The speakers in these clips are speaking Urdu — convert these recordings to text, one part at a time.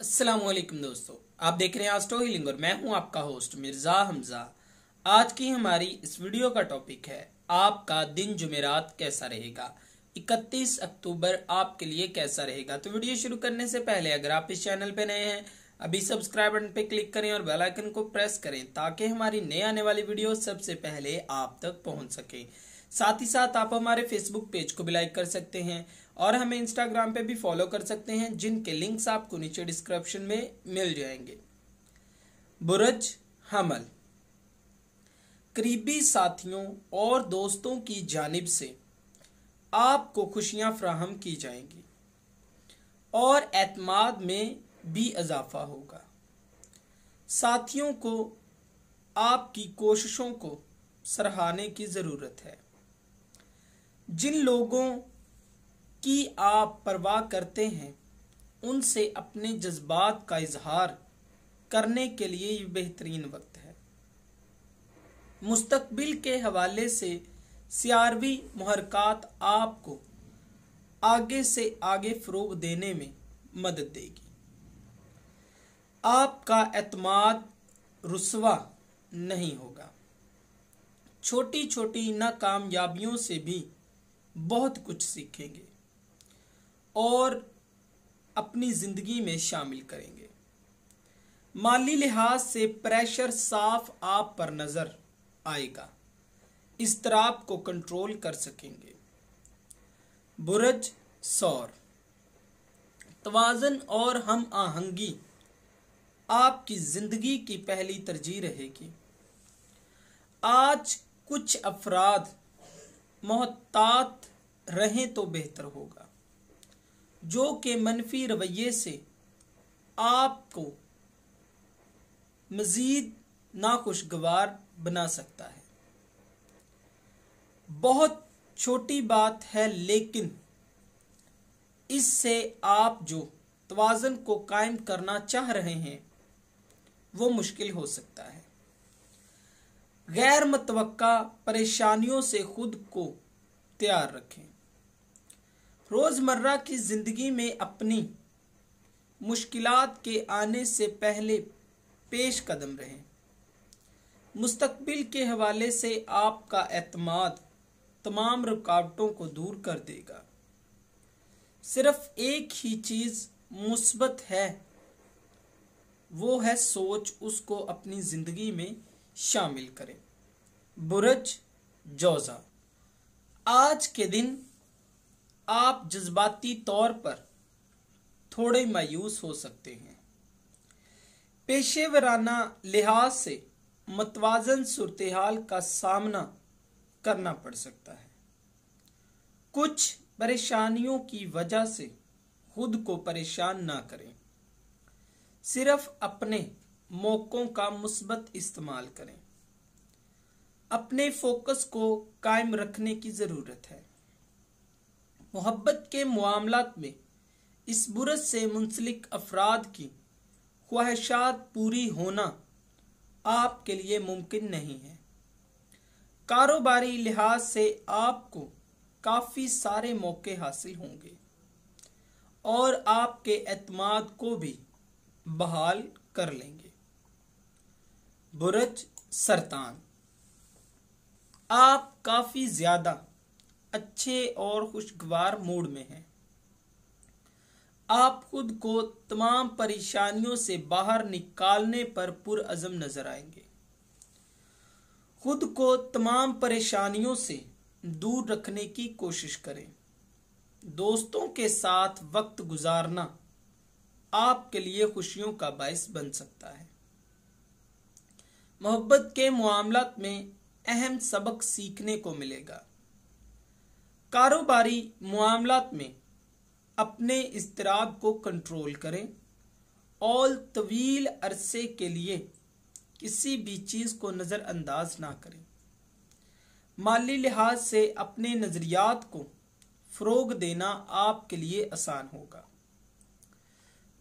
السلام علیکم دوستو، آپ دیکھ رہے ہیں آسٹو ہیلنگ اور میں ہوں آپ کا ہوسٹ مرزا حمزہ۔ آج کی ہماری اس ویڈیو کا ٹاپک ہے، آپ کا دن جمعرات کیسا رہے گا؟ اکتیس اکتوبر آپ کے لیے کیسا رہے گا؟ تو ویڈیو شروع کرنے سے پہلے اگر آپ اس چینل پہ نئے ہیں، ابھی سبسکرائب بٹن پہ کلک کریں اور بیل آئیکن کو پریس کریں تاکہ ہماری نئے آنے والی ویڈیو سب سے پہلے آپ تک پہنچ سکے۔ ساتھ ہی ساتھ آپ ہمارے فیس بک پیج کو بھی لائک کر سکتے ہیں اور ہمیں انسٹاگرام پہ بھی فالو کر سکتے ہیں، جن کے لنکس آپ کو نیچے ڈسکرپشن میں مل جائیں گے۔ برج حمل۔ قریبی ساتھیوں اور دوستوں کی جانب سے آپ کو خوشیاں فراہم کی جائیں گی اور اعتماد میں بھی اضافہ ہوگا۔ ساتھیوں کو آپ کی کوششوں کو سراہانے کی ضرورت ہے۔ جن لوگوں کی آپ پرواہ کرتے ہیں، ان سے اپنے جذبات کا اظہار کرنے کے لیے یہ بہترین وقت ہے۔ مستقبل کے حوالے سے سیاروی محرکات آپ کو آگے سے آگے فروغ دینے میں مدد دے گی۔ آپ کا اعتماد رسوا نہیں ہوگا۔ چھوٹی چھوٹی ناکامیابیوں سے بھی بہت کچھ سیکھیں گے اور اپنی زندگی میں شامل کریں گے۔ مالی لحاظ سے پریشر صاف آپ پر نظر آئے گا۔ اضطراب کو کنٹرول کر سکیں گے۔ برج سور۔ توازن اور ہم آہنگی آپ کی زندگی کی پہلی ترجیح رہے گی۔ آج کچھ افراد محتاط رہیں تو بہتر ہوگا۔ جو کہ منفی رویے سے آپ کو مزید ناخوشگوار بنا سکتا ہے۔ بہت چھوٹی بات ہے، لیکن اس سے آپ جو توازن کو قائم کرنا چاہ رہے ہیں، وہ مشکل ہو سکتا ہے۔ غیر متوقع پریشانیوں سے خود کو تیار رکھیں۔ روزمرہ کی زندگی میں اپنی مشکلات کے آنے سے پہلے پیش قدم رہیں۔ مستقبل کے حوالے سے آپ کا اعتماد تمام رکاوٹوں کو دور کر دے گا۔ صرف ایک ہی چیز مثبت ہے، وہ ہے سوچ، اس کو اپنی زندگی میں شامل کریں۔ برج جوزا آج کے دن آپ جذباتی طور پر تھوڑے مایوس ہو سکتے ہیں۔ پیشے ورانہ لحاظ سے متوازن صورتحال کا سامنا کرنا پڑ سکتا ہے۔ کچھ پریشانیوں کی وجہ سے خود کو پریشان نہ کریں۔ صرف اپنے موقعوں کا مثبت استعمال کریں۔ اپنے فوکس کو قائم رکھنے کی ضرورت ہے۔ محبت کے معاملات میں اس برس سے منسلک افراد کی خواہشات پوری ہونا آپ کے لیے ممکن نہیں ہے۔ کاروباری لحاظ سے آپ کو کافی سارے موقع حاصل ہوں گے اور آپ کے اعتماد کو بھی بحال کر لیں گے۔ برج سرطان۔ آپ کافی زیادہ اچھے اور خوشگوار موڈ میں ہیں۔ آپ خود کو تمام پریشانیوں سے باہر نکالنے پر پر عزم نظر آئیں گے۔ خود کو تمام پریشانیوں سے دور رکھنے کی کوشش کریں۔ دوستوں کے ساتھ وقت گزارنا آپ کے لیے خوشیوں کا باعث بن سکتا ہے۔ محبت کے معاملات میں اہم سبق سیکھنے کو ملے گا۔ کاروباری معاملات میں اپنے اضطراب کو کنٹرول کریں اور طویل عرصے کے لیے کسی بھی چیز کو نظر انداز نہ کریں۔ مالی لحاظ سے اپنے نظریات کو فروغ دینا آپ کے لیے آسان ہوگا۔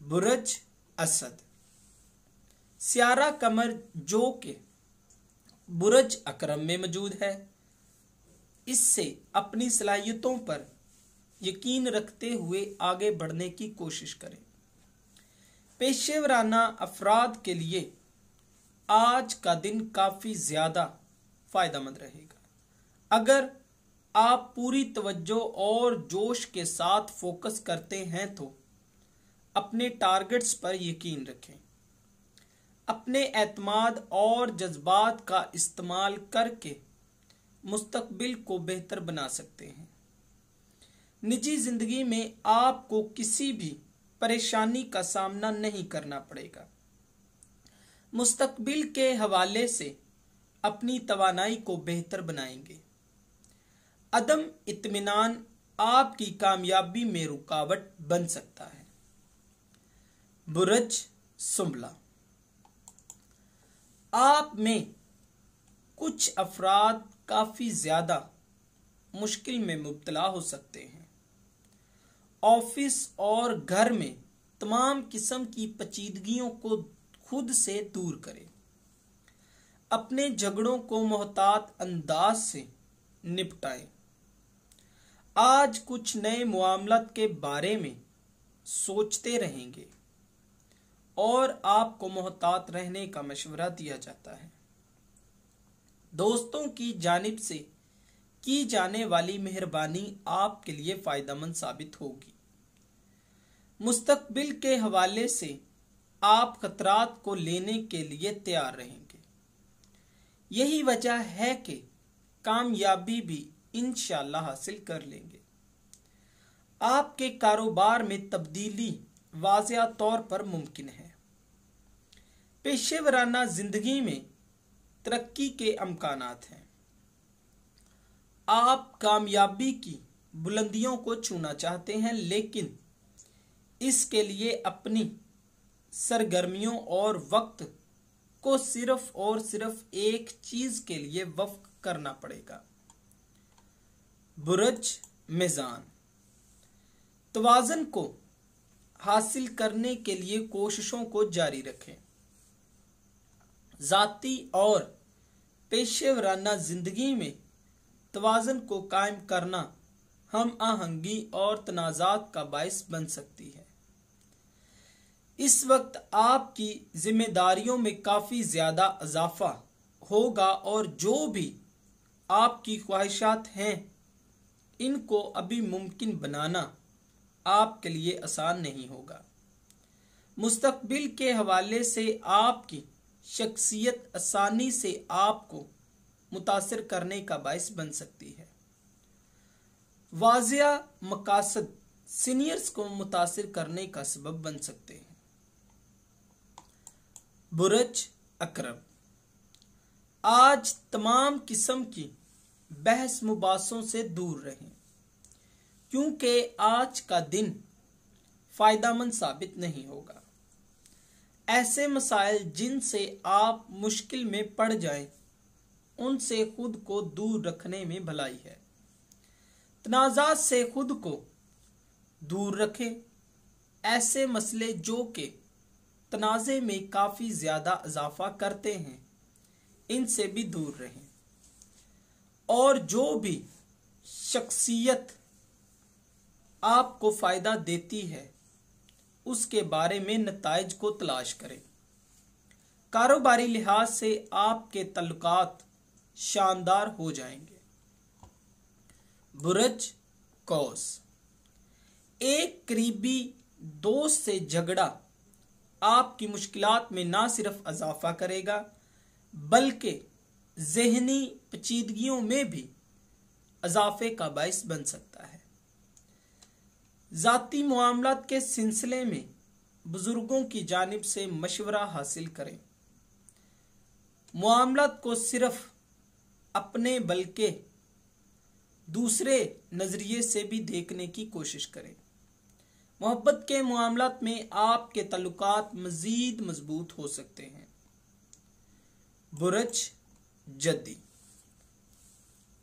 برج اسد سیارہ کمر جو کہ برج اکرم میں موجود ہے، اس سے اپنی صلاحیتوں پر یقین رکھتے ہوئے آگے بڑھنے کی کوشش کریں۔ پیشے ورانہ افراد کے لیے آج کا دن کافی زیادہ فائدہ مند رہے گا۔ اگر آپ پوری توجہ اور جوش کے ساتھ فوکس کرتے ہیں تو اپنے ٹارگٹس پر یقین رکھیں۔ اپنے اعتماد اور جذبات کا استعمال کر کے مستقبل کو بہتر بنا سکتے ہیں۔ نجی زندگی میں آپ کو کسی بھی پریشانی کا سامنا نہیں کرنا پڑے گا۔ مستقبل کے حوالے سے اپنی توانائی کو بہتر بنائیں گے۔ عدم اطمینان آپ کی کامیابی میں رکاوٹ بن سکتا ہے۔ برج سملا آپ میں کچھ افراد کافی زیادہ مشکل میں مبتلا ہو سکتے ہیں۔ آفس اور گھر میں تمام قسم کی پچیدگیوں کو خود سے دور کریں۔ اپنے جھگڑوں کو محتاط انداز سے نپٹائیں۔ آج کچھ نئے معاملات کے بارے میں سوچتے رہیں گے۔ اور آپ کو محتاط رہنے کا مشورہ دیا جاتا ہے۔ دوستوں کی جانب سے کی جانے والی مہربانی آپ کے لیے فائدہ مند ثابت ہوگی۔ مستقبل کے حوالے سے آپ خطرات کو لینے کے لیے تیار رہیں گے۔ یہی وجہ ہے کہ کامیابی بھی انشاءاللہ حاصل کر لیں گے۔ آپ کے کاروبار میں تبدیلی واضح طور پر ممکن ہے۔ پیشے ورانہ زندگی میں ترقی کے امکانات ہیں۔ آپ کامیابی کی بلندیوں کو چھونا چاہتے ہیں، لیکن اس کے لیے اپنی سرگرمیوں اور وقت کو صرف اور صرف ایک چیز کے لیے وفق کرنا پڑے گا۔ برج میزان۔ توازن کو حاصل کرنے کے لیے کوششوں کو جاری رکھیں۔ ذاتی اور پیشے ورانہ زندگی میں توازن کو قائم کرنا ہم آہنگی اور تنازعات کا باعث بن سکتی ہے۔ اس وقت آپ کی ذمہ داریوں میں کافی زیادہ اضافہ ہوگا اور جو بھی آپ کی خواہشات ہیں، ان کو ابھی ممکن بنانا آپ کے لیے آسان نہیں ہوگا۔ مستقبل کے حوالے سے آپ کی شخصیت آسانی سے آپ کو متاثر کرنے کا باعث بن سکتی ہے۔ واضح مقاصد سینئرز کو متاثر کرنے کا سبب بن سکتے ہیں۔ برج اکرم۔ آج تمام قسم کی بحث مباحثوں سے دور رہیں۔ کیونکہ آج کا دن فائدہ مند ثابت نہیں ہوگا۔ ایسے مسائل جن سے آپ مشکل میں پڑ جائیں، ان سے خود کو دور رکھنے میں بھلائی ہے۔ تنازعات سے خود کو دور رکھیں۔ ایسے مسئلے جو کہ تنازع میں کافی زیادہ اضافہ کرتے ہیں، ان سے بھی دور رہیں۔ اور جو بھی شخصیت آپ کو فائدہ دیتی ہے، اس کے بارے میں نتائج کو تلاش کریں۔ کاروباری لحاظ سے آپ کے تعلقات شاندار ہو جائیں گے۔ برج کوس۔ ایک قریبی دوست سے جھگڑا آپ کی مشکلات میں نہ صرف اضافہ کرے گا، بلکہ ذہنی پچیدگیوں میں بھی اضافے کا باعث بن سکتا ہے۔ ذاتی معاملات کے سلسلے میں بزرگوں کی جانب سے مشورہ حاصل کریں۔ معاملات کو صرف اپنے بلکہ دوسرے نظریے سے بھی دیکھنے کی کوشش کریں۔ محبت کے معاملات میں آپ کے تعلقات مزید مضبوط ہو سکتے ہیں۔ برج جدی۔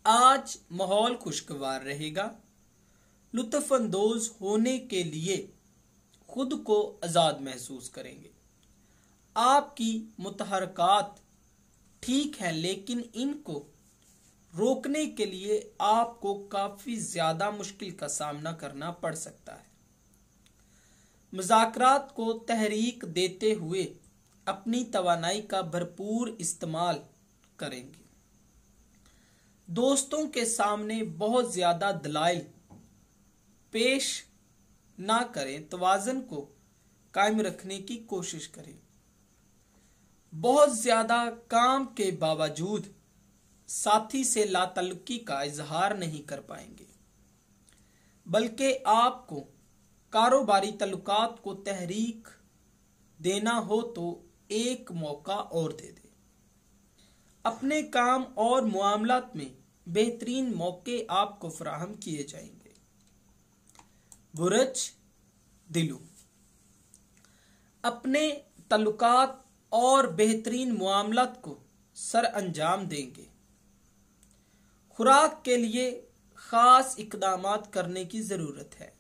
آج ماحول خوشگوار رہے گا۔ لطف اندوز ہونے کے لیے خود کو آزاد محسوس کریں گے۔ آپ کی متحرکات ٹھیک ہیں، لیکن ان کو روکنے کے لیے آپ کو کافی زیادہ مشکل کا سامنا کرنا پڑ سکتا ہے۔ مذاکرات کو تحریک دیتے ہوئے اپنی توانائی کا بھرپور استعمال کریں گے۔ دوستوں کے سامنے بہت زیادہ دلائل پیش نہ کریں، توازن کو قائم رکھنے کی کوشش کریں۔ بہت زیادہ کام کے باوجود ساتھی سے لا تعلقی کا اظہار نہیں کر پائیں گے۔ بلکہ آپ کو کاروباری تعلقات کو تحریک دینا ہو تو ایک موقع اور دے دے اپنے کام اور معاملات میں بہترین موقع آپ کو فراہم کیے جائیں گے۔ برج دلو۔ اپنے تعلقات اور بہترین معاملات کو سر انجام دیں گے۔ خوراک کے لیے خاص اقدامات کرنے کی ضرورت ہے۔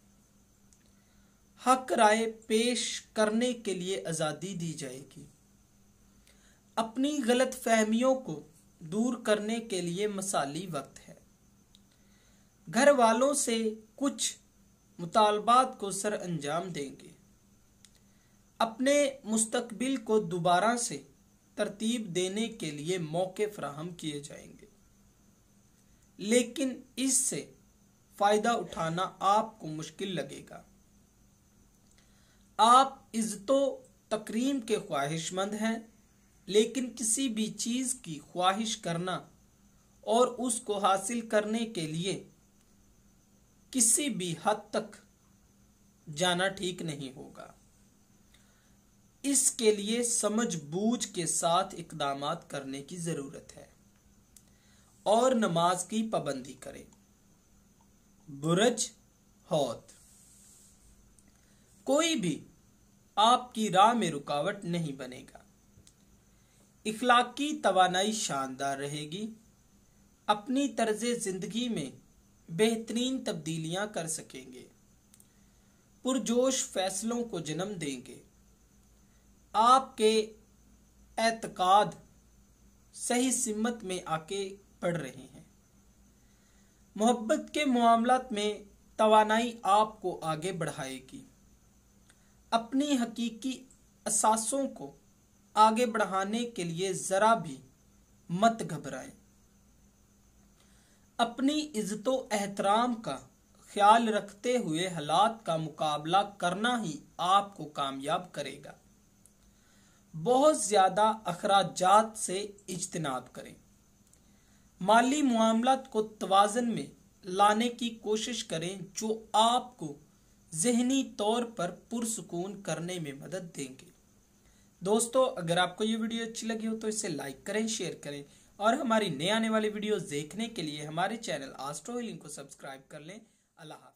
حق رائے پیش کرنے کے لیے آزادی دی جائے گی۔ اپنی غلط فہمیوں کو دور کرنے کے لیے مثالی وقت ہے۔ گھر والوں سے کچھ مطالبات کو سر انجام دیں گے۔ اپنے مستقبل کو دوبارہ سے ترتیب دینے کے لیے موقع فراہم کیے جائیں گے۔ لیکن اس سے فائدہ اٹھانا آپ کو مشکل لگے گا۔ آپ عزت و تکریم کے خواہش مند ہیں، لیکن کسی بھی چیز کی خواہش کرنا اور اس کو حاصل کرنے کے لیے کسی بھی حد تک جانا ٹھیک نہیں ہوگا۔ اس کے لیے سمجھ بوجھ کے ساتھ اقدامات کرنے کی ضرورت ہے۔ اور نماز کی پابندی کریں۔ برج ہوت کوئی بھی آپ کی راہ میں رکاوٹ نہیں بنے گا۔ اخلاقی توانائی شاندار رہے گی۔ اپنی طرز زندگی میں بہترین تبدیلیاں کر سکیں گے۔ پرجوش فیصلوں کو جنم دیں گے۔ آپ کے اعتقاد صحیح سمت میں آ کے پڑھ رہے ہیں۔ محبت کے معاملات میں توانائی آپ کو آگے بڑھائے گی۔ اپنی حقیقی اثاثوں کو آگے بڑھانے کے لیے ذرا بھی مت گھبرائیں۔ اپنی عزت و احترام کا خیال رکھتے ہوئے حالات کا مقابلہ کرنا ہی آپ کو کامیاب کرے گا۔ بہت زیادہ اخراجات سے اجتناب کریں۔ مالی معاملات کو توازن میں لانے کی کوشش کریں جو آپ کو ذہنی طور پر پرسکون کرنے میں مدد دیں گے۔ دوستو، اگر آپ کو یہ ویڈیو اچھی لگی ہو تو اسے لائک کریں، شیئر کریں۔ اور ہماری نئے آنے والی ویڈیوز دیکھنے کے لیے ہمارے چینل آسٹرو ہیلنگ کو سبسکرائب کر لیں۔ اللہ حافظ۔